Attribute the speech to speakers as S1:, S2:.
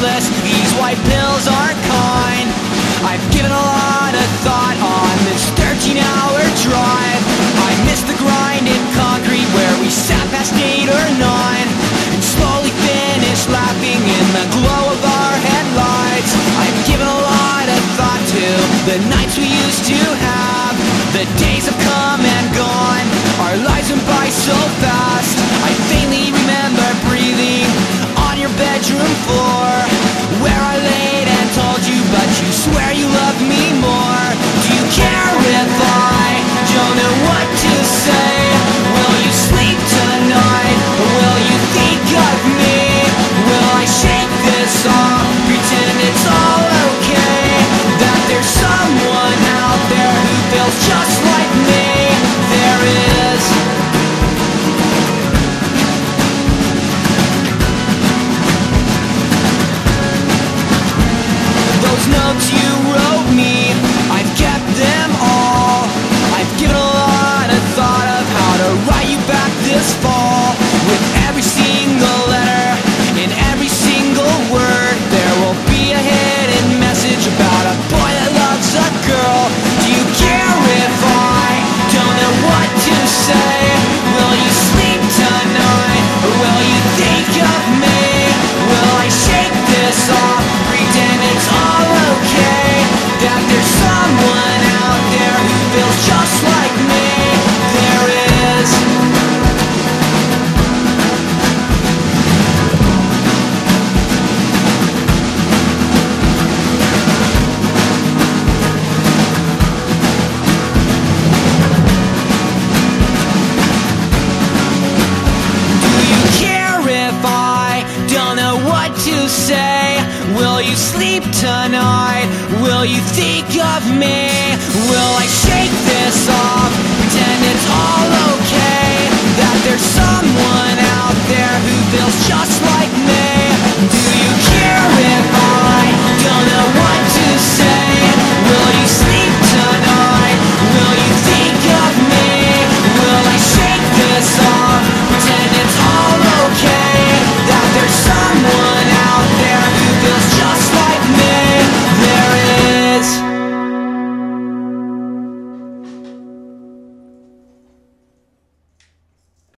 S1: useless, these white pills aren't kind. I've given a lot of thought on this 13-hour drive. I miss the grind in concrete where we sat past 8 or 9 And slowly finish laughing in the glow of our headlights. I've given a lot of thought to the nights we used to have. The days have come and gone, our lives went by so fast. sleep tonight? Will you think of me? Will I?